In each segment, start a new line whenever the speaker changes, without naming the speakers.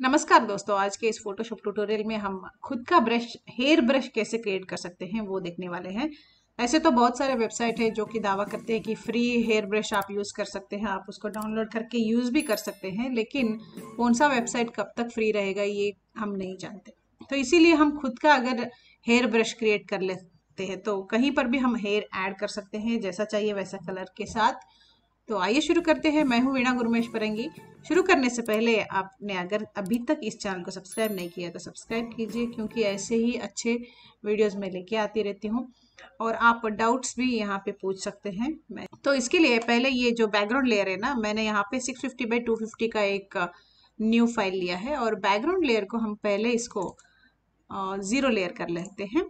नमस्कार दोस्तों, आज के इस फोटोशॉप ट्यूटोरियल में हम खुद का ब्रश हेयर ब्रश कैसे क्रिएट कर सकते हैं वो देखने वाले हैं। ऐसे तो बहुत सारे वेबसाइट है जो कि दावा करते हैं कि फ्री हेयर ब्रश आप यूज़ कर सकते हैं, आप उसको डाउनलोड करके यूज़ भी कर सकते हैं, लेकिन कौन सा वेबसाइट कब तक फ्री रहेगा ये हम नहीं जानते। तो इसीलिए हम खुद का अगर हेयर ब्रश क्रिएट कर लेते हैं तो कहीं पर भी हम हेयर ऐड कर सकते हैं, जैसा चाहिए वैसा कलर के साथ। तो आइए शुरू करते हैं। मैं हूँ वीणा गुरमेश परंगी शुरू करने से पहले आपने अगर अभी तक इस चैनल को सब्सक्राइब नहीं किया तो सब्सक्राइब कीजिए, क्योंकि ऐसे ही अच्छे वीडियोस में लेके आती रहती हूँ। और आप डाउट्स भी यहाँ पे पूछ सकते हैं। मैं तो इसके लिए पहले ये जो बैकग्राउंड लेयर है ना, मैंने यहाँ पे 650 फिफ्टी बाई टू का एक न्यू फ़ाइल लिया है। और बैकग्राउंड लेयर को हम पहले इसको ज़ीरो लेयर कर लेते हैं।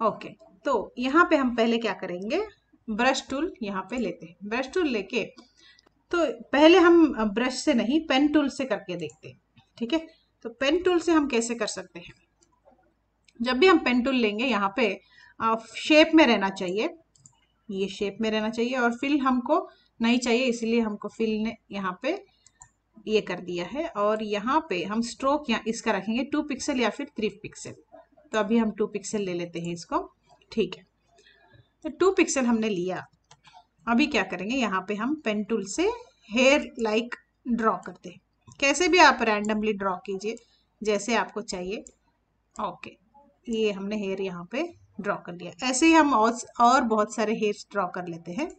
ओके तो यहाँ पे हम पहले क्या करेंगे? ब्रश टूल यहाँ पे लेते हैं। ब्रश टूल लेके तो पहले हम ब्रश से नहीं, पेन टूल से करके देखते हैं, ठीक है? तो पेन टूल से हम कैसे कर सकते हैं? जब भी हम पेन टूल लेंगे, यहाँ पे शेप में रहना चाहिए। ये शेप में रहना चाहिए और फिल हमको नहीं चाहिए, इसलिए हमको फिल ने यहाँ पे ये कर दिया है। और यहाँ पे हम स्ट्रोक यहाँ इसका रखेंगे टू पिक्सल या फिर थ्री पिक्सल। तो अभी हम टू पिक्सल ले लेते हैं इसको, ठीक है? तो टू पिक्सल हमने लिया। अभी क्या करेंगे? यहाँ पे हम पेन टूल से हेयर लाइक ड्रॉ करते हैं। कैसे भी आप रैंडमली ड्रॉ कीजिए जैसे आपको चाहिए। ओके ये हमने हेयर यहाँ पे ड्रॉ कर लिया। ऐसे ही हम और, और बहुत सारे हेयर्स ड्रॉ कर लेते हैं।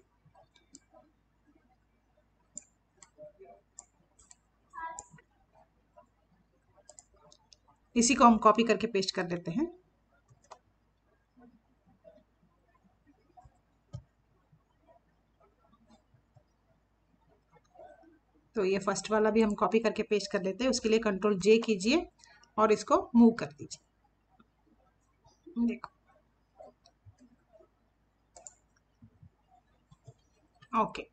इसी को हम कॉपी करके पेस्ट कर देते हैं। तो ये फ़र्स्ट वाला भी हम कॉपी करके पेस्ट कर लेते हैं। उसके लिए कंट्रोल जे कीजिए और इसको मूव कर दीजिए। देखो। ओके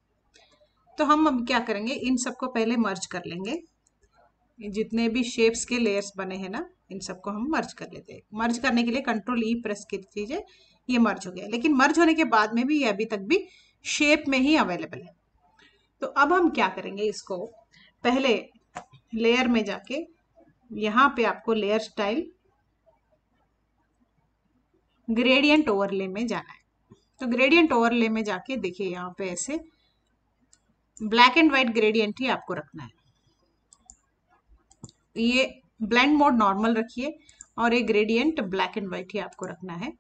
तो हम अब क्या करेंगे? इन सबको पहले मर्ज कर लेंगे। जितने भी शेप्स के लेयर्स बने हैं ना, इन सबको हम मर्ज कर लेते हैं। मर्ज करने के लिए कंट्रोल ई प्रेस कीजिए, ये मर्ज हो गया। लेकिन मर्ज होने के बाद में भी ये अभी तक भी शेप में ही अवेलेबल है। तो अब हम क्या करेंगे इसको? पहले लेयर में जाके यहाँ पे आपको लेयर स्टाइल ग्रेडियंट ओवरले में जाना है। तो ग्रेडियंट ओवरले में जाके देखिए यहाँ पे ऐसे ब्लैक एंड व्हाइट ग्रेडियंट ही आपको रखना है। ये ब्लेंड मोड नॉर्मल रखिए और ये ग्रेडियंट ब्लैक एंड व्हाइट ही आपको रखना है।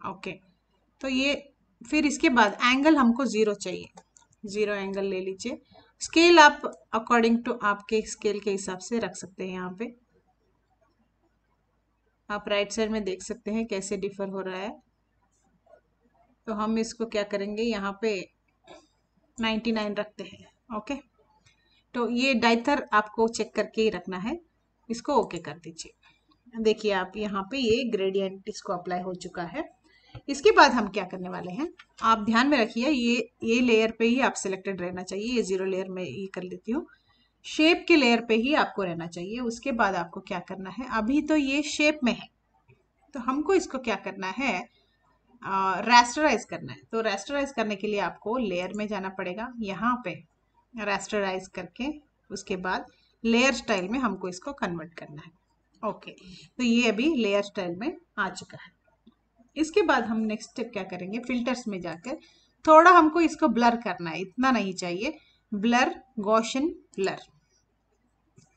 Okay okay. तो ये फिर इसके बाद एंगल हमको ज़ीरो चाहिए। ज़ीरो एंगल ले लीजिए। स्केल आप अकॉर्डिंग टू आपके स्केल के हिसाब से रख सकते हैं यहाँ पे। आप राइट साइड में देख सकते हैं कैसे डिफर हो रहा है। तो हम इसको क्या करेंगे? यहाँ पे 99 रखते हैं ओके तो ये डाइथर आपको चेक करके ही रखना है। इसको ओके कर दीजिए। देखिए आप यहाँ पे ये ग्रेडियंट इसको अप्लाई हो चुका है। इसके बाद हम क्या करने वाले हैं? आप ध्यान में रखिए, ये ये लेयर पे ही आप सिलेक्टेड रहना चाहिए, ये ज़ीरो लेयर में ये कर लेती हूँ। शेप के लेयर पे ही आपको रहना चाहिए, उसके बाद आपको क्या करना है? अभी तो ये शेप में है। तो हमको इसको क्या करना है? रेस्टराइज करना है। तो रेस्टराइज करने के लिए आपको लेयर में जाना पड़ेगा, यहाँ पे रेस्टराइज करके, उसके बाद लेयर स्टाइल में हमको इसको कन्वर्ट करना है। ओके तो ये अभी लेयर स्टाइल में आ चुका है। इसके बाद हम नेक्स्ट स्टेप क्या करेंगे? फिल्टर्स में जाकर थोड़ा हमको इसको ब्लर करना है, इतना नहीं चाहिए। ब्लर गौशन ब्लर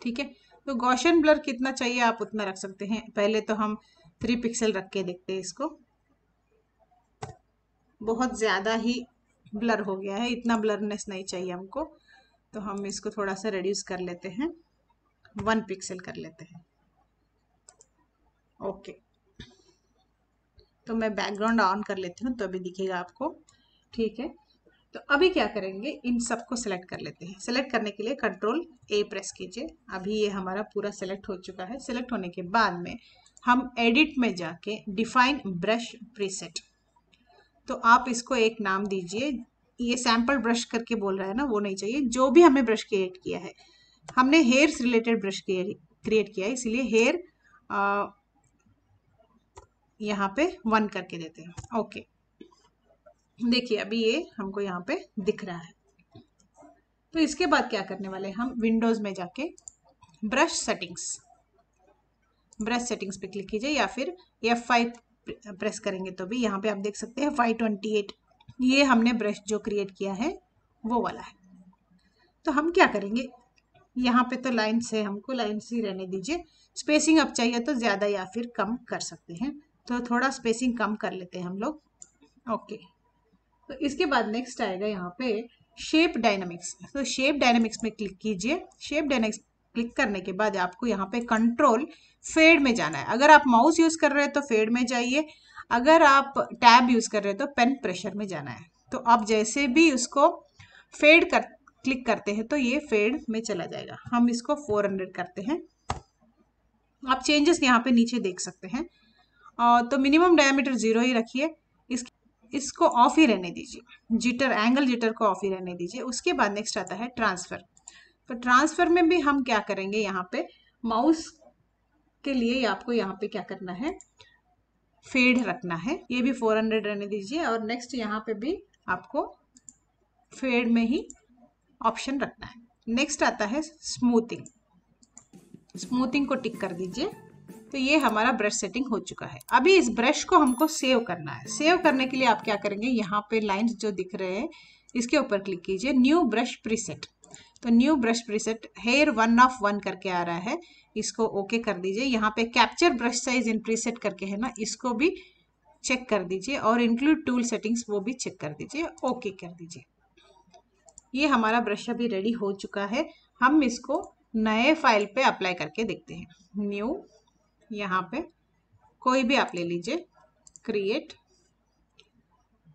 ठीक है? तो गौशन ब्लर कितना चाहिए आप उतना रख सकते हैं। पहले तो हम थ्री पिक्सल रख के देखते हैं इसको। बहुत ज़्यादा ही ब्लर हो गया है, इतना ब्लरनेस नहीं चाहिए हमको। तो हम इसको थोड़ा सा रिड्यूस कर लेते हैं। वन पिक्सल कर लेते हैं। ओके तो मैं बैकग्राउंड ऑन कर लेती हूँ तो अभी दिखेगा आपको। ठीक है? तो अभी क्या करेंगे? इन सबको सेलेक्ट कर लेते हैं। सेलेक्ट करने के लिए कंट्रोल ए प्रेस कीजिए। अभी ये हमारा पूरा सेलेक्ट हो चुका है। सेलेक्ट होने के बाद में हम एडिट में जाके डिफाइन ब्रश प्रीसेट तो आप इसको एक नाम दीजिए। ये सैंपल ब्रश करके बोल रहा है ना, वो नहीं चाहिए। जो भी हमने ब्रश क्रिएट किया है। हमने हेयर रिलेटेड ब्रश क्रिएट किया है, इसलिए हेयर यहाँ पे वन करके देते हैं। ओके देखिए, अभी ये हमको यहाँ पे दिख रहा है। तो इसके बाद क्या करने वाले हम? विंडोज़ में जाके ब्रश सेटिंग्स ब्रश सेटिंग्स पे क्लिक कीजिए या फिर एफ़ फाइव प्रेस करेंगे तो भी यहाँ पे आप देख सकते हैं फाइव ट्वेंटी एट ये हमने ब्रश जो क्रिएट किया है, वो वाला है। तो हम क्या करेंगे? यहाँ पे तो लाइन से हमको लाइन से ही रहने दीजिए। स्पेसिंग अब चाहिए तो ज़्यादा या फिर कम कर सकते हैं। तो थोड़ा स्पेसिंग कम कर लेते हैं हम लोग। ओके तो इसके बाद नेक्स्ट आएगा यहाँ पे शेप डायनामिक्स तो शेप डायनामिक्स में क्लिक कीजिए। शेप डायनामिक्स क्लिक करने के बाद आपको यहाँ पे कंट्रोल फेड में जाना है। अगर आप माउस यूज़ कर रहे हैं तो फेड में जाइए। अगर आप टैब यूज़ कर रहे हैं तो पेन प्रेशर में जाना है। तो आप जैसे भी उसको फेड कर क्लिक करते हैं तो ये फेड में चला जाएगा। हम इसको 400 करते हैं। आप चेंजेस यहाँ पे नीचे देख सकते हैं। तो मिनिमम डायमीटर ज़ीरो ही रखिए। इस इसको ऑफ़ ही रहने दीजिए। जिटर एंगल जिटर को ऑफ़ ही रहने दीजिए। उसके बाद नेक्स्ट आता है ट्रांसफ़र तो ट्रांसफ़र में भी हम क्या करेंगे यहाँ पे? माउस के लिए आपको यहाँ पे क्या करना है? फेड रखना है। ये भी 400 रहने दीजिए और नेक्स्ट यहाँ पे भी आपको फेड में ही ऑप्शन रखना है। नेक्स्ट आता है स्मूथिंग स्मूथिंग को टिक कर दीजिए। तो ये हमारा ब्रश सेटिंग हो चुका है। अभी इस ब्रश को हमको सेव करना है। सेव करने के लिए आप क्या करेंगे? यहाँ पे लाइंस जो दिख रहे हैं, इसके ऊपर क्लिक कीजिए न्यू ब्रश प्रीसेट तो new brush preset hair one of one करके आ रहा है। इसको ओके कर दीजिए। यहाँ पे capture brush size in preset करके है ना, इसको भी चेक कर दीजिए और इंक्लूड टूल सेटिंग्स वो भी चेक कर दीजिए। ओके कर दीजिए। ये हमारा ब्रश अभी रेडी हो चुका है। हम इसको नए फ़ाइल पे अप्लाई करके देखते हैं। न्यू यहाँ पे। कोई भी आप ले लीजिए। क्रिएट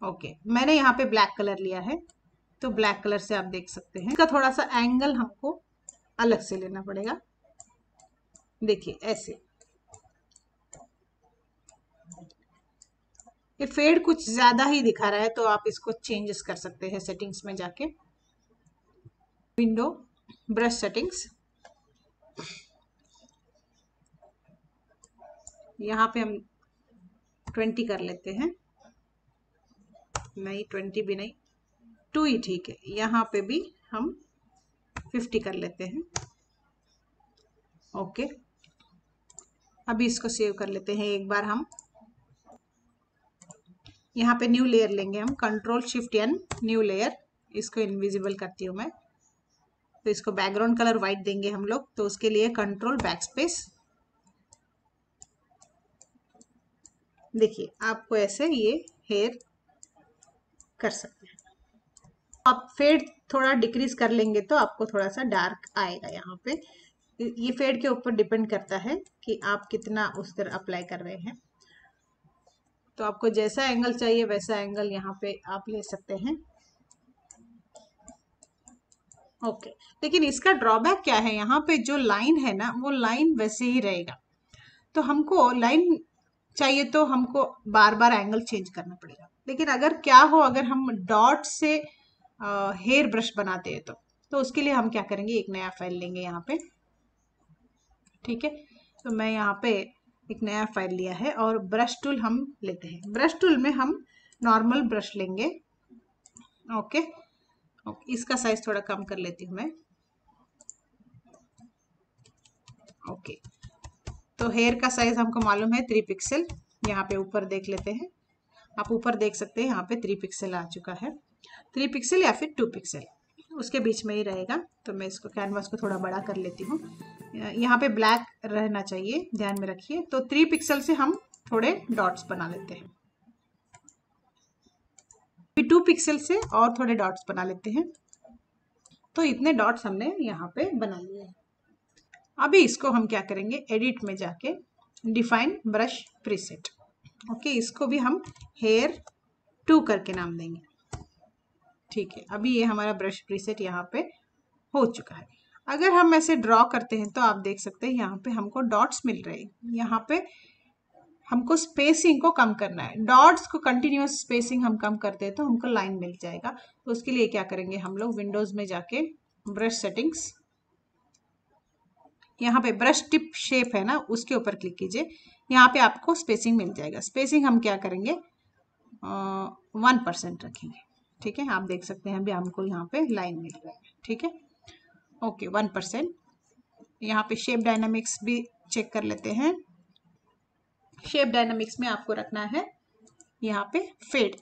ओके मैंने यहाँ पे ब्लैक कलर लिया है। तो ब्लैक कलर से आप देख सकते हैं। इसका थोड़ा सा एंगल हमको अलग से लेना पड़ेगा। देखिए, ऐसे। ये फेड कुछ ज़्यादा ही दिखा रहा है तो आप इसको चेंजेस कर सकते हैं सेटिंग्स में जाके। विंडो ब्रश सेटिंग्स यहाँ पे हम ट्वेंटी कर लेते हैं। नहीं ट्वेंटी भी नहीं टू ही ठीक है। यहाँ पे भी हम फिफ्टी कर लेते हैं। ओके अभी इसको सेव कर लेते हैं एक बार हम। यहाँ पे न्यू लेयर लेंगे हम। Control shift N new layer इसको इनविजिबल करती हूँ मैं। तो इसको बैकग्राउंड कलर वाइट देंगे हम लोग। तो उसके लिए कंट्रोल बैक स्पेस देखिए, आपको ऐसे ये हेयर कर सकते हैं। आप फेड थोड़ा डिक्रीज कर लेंगे तो आपको थोड़ा सा डार्क आएगा यहाँ पे। ये फेड के ऊपर डिपेंड करता है कि आप कितना उस तरह अप्लाई कर रहे हैं। तो आपको जैसा एंगल चाहिए, वैसा एंगल यहाँ पे आप ले सकते हैं। ओके लेकिन इसका ड्रॉबैक क्या है? यहाँ पे जो लाइन है ना, वो लाइन वैसे ही रहेगा। तो हमको लाइन चाहिए तो हमको बार बार एंगल चेंज करना पड़ेगा। लेकिन अगर क्या हो, अगर हम डॉट से हेयर ब्रश बनाते हैं तो तो उसके लिए हम क्या करेंगे? एक नया फ़ाइल लेंगे यहाँ पे। ठीक है? तो मैं यहाँ पे एक नया फ़ाइल लिया है और ब्रश टूल हम लेते हैं। ब्रश टूल में हम नॉर्मल ब्रश लेंगे। ओके ओके इसका साइज़ थोड़ा कम कर लेती हूँ मैं। ओके तो हेयर का साइज़ हमको मालूम है थ्री पिक्सल यहाँ पे ऊपर देख लेते हैं। आप ऊपर देख सकते हैं, यहाँ पे थ्री पिक्सल आ चुका है। थ्री पिक्सल या फिर टू पिक्सल उसके बीच में ही रहेगा। तो मैं इसको कैनवास को थोड़ा बड़ा कर लेती हूँ। यहाँ पे ब्लैक रहना चाहिए, ध्यान में रखिए। तो थ्री पिक्सल से हम थोड़े डॉट्स बना लेते हैं। फिर टू पिक्सल से और थोड़े डॉट्स बना लेते हैं। तो इतने डॉट्स हमने यहाँ पे बना लिए हैं। अभी इसको हम क्या करेंगे? एडिट में जाके डिफाइन ब्रश प्रीसेट ओके इसको भी हम हेयर टू करके नाम देंगे। ठीक है, अभी ये हमारा ब्रश प्रीसेट यहाँ पे हो चुका है। अगर हम ऐसे ड्रॉ करते हैं तो आप देख सकते हैं यहाँ पे हमको डॉट्स मिल रहे हैं। यहाँ पे हमको स्पेसिंग को कम करना है। डॉट्स को कंटिन्यूस स्पेसिंग हम कम करते हैं तो हमको लाइन मिल जाएगा। तो उसके लिए क्या करेंगे हम लोग? विंडोज़ में जाके ब्रश सेटिंग्स यहाँ पे ब्रश टिप शेप है ना, उसके ऊपर क्लिक कीजिए। यहाँ पे आपको स्पेसिंग मिल जाएगा। स्पेसिंग हम क्या करेंगे? वन परसेंट रखेंगे। ठीक है? आप देख सकते हैं अभी हमको यहाँ पे लाइन मिल रहा है। ठीक है? ओके वन परसेंट यहाँ पे शेप डायनामिक्स भी चेक कर लेते हैं। शेप डायनामिक्स में आपको रखना है यहाँ पे फेड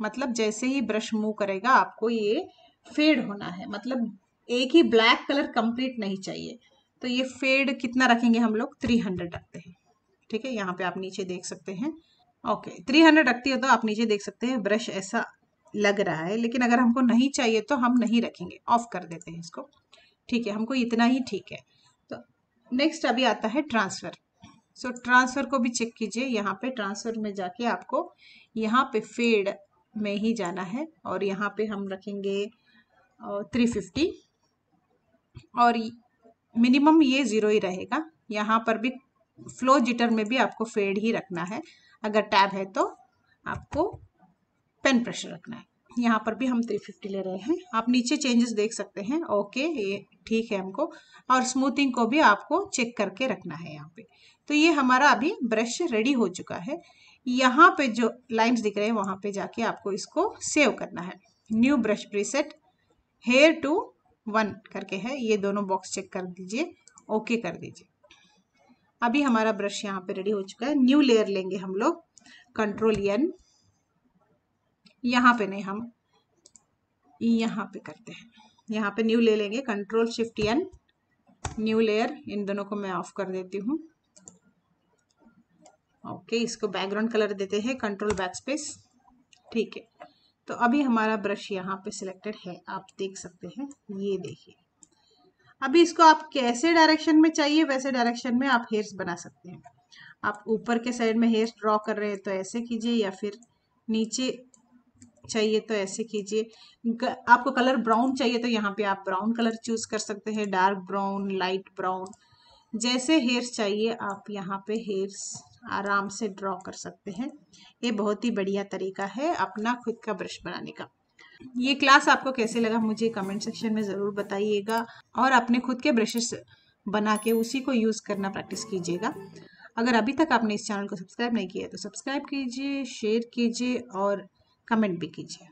मतलब जैसे ही ब्रश मूव करेगा, आपको ये फेड होना है। मतलब एक ही ब्लैक कलर कंप्लीट नहीं चाहिए। तो ये फेड कितना रखेंगे हम लोग? थ्री हंड्रेड रखते हैं। ठीक है यहाँ पे आप नीचे देख सकते हैं। ओके थ्री हंड्रेड रखती है तो आप नीचे देख सकते हैं ब्रश ऐसा लग रहा है लेकिन अगर हमको नहीं चाहिए तो हम नहीं रखेंगे। ऑफ़ कर देते हैं इसको। ठीक है हमको इतना ही ठीक है। तो नेक्स्ट अभी आता है ट्रांसफ़र सो so, ट्रांसफ़र को भी चेक कीजिए। यहाँ पे ट्रांसफ़र में जाके आपको यहाँ पे फेड में ही जाना है और यहाँ पे हम रखेंगे थ्री फिफ्टी और मिनिमम ये ज़ीरो ही रहेगा। यहाँ पर भी फ्लो जिटर में भी आपको फेड ही रखना है। अगर टैब है तो आपको पेन प्रेशर रखना है। यहाँ पर भी हम 350 ले रहे हैं। आप नीचे चेंजेस देख सकते हैं। ओके ये ठीक है हमको। और स्मूथिंग को भी आपको चेक करके रखना है यहाँ पे। तो ये हमारा अभी ब्रश रेडी हो चुका है। यहाँ पे जो लाइंस दिख रहे हैं, वहाँ पे जाके आपको इसको सेव करना है। New brush preset hair two one करके है, ये दोनों बॉक्स चेक कर दीजिए ओके कर दीजिए। अभी हमारा ब्रश यहाँ पे रेडी हो चुका है। न्यू लेयर लेंगे हम लोग। कंट्रोल एन यहाँ पे नहीं, हम यहाँ पे करते हैं। यहाँ पे न्यू ले लेंगे। Control shift N new layer इन दोनों को मैं ऑफ़ कर देती हूँ। ओके इसको बैकग्राउंड कलर देते हैं। कंट्रोल बैक स्पेस ठीक है। तो अभी हमारा ब्रश यहाँ पे सिलेक्टेड है, आप देख सकते हैं, ये देखिए। अभी इसको आप कैसे डायरेक्शन में चाहिए, वैसे डायरेक्शन में आप हेयर्स बना सकते हैं। आप ऊपर के साइड में हेयर्स ड्रॉ कर रहे हैं तो ऐसे कीजिए, या फिर नीचे चाहिए तो ऐसे कीजिए। आपको कलर ब्राउन चाहिए तो यहाँ पे आप ब्राउन कलर चूज़ कर सकते हैं डार्क ब्राउन लाइट ब्राउन जैसे हेयर्स चाहिए, आप यहाँ पे हेयर्स आराम से ड्रॉ कर सकते हैं। ये बहुत ही बढ़िया तरीका है अपना खुद का ब्रश बनाने का। ये क्लास आपको कैसे लगा मुझे कमेंट सेक्शन में ज़रूर बताइएगा और अपने खुद के ब्रशेस बना के उसी को यूज़ करना प्रैक्टिस कीजिएगा। अगर अभी तक आपने इस चैनल को सब्सक्राइब नहीं किया तो सब्सक्राइब कीजिए, शेयर कीजिए और कमेंट भी कीजिए।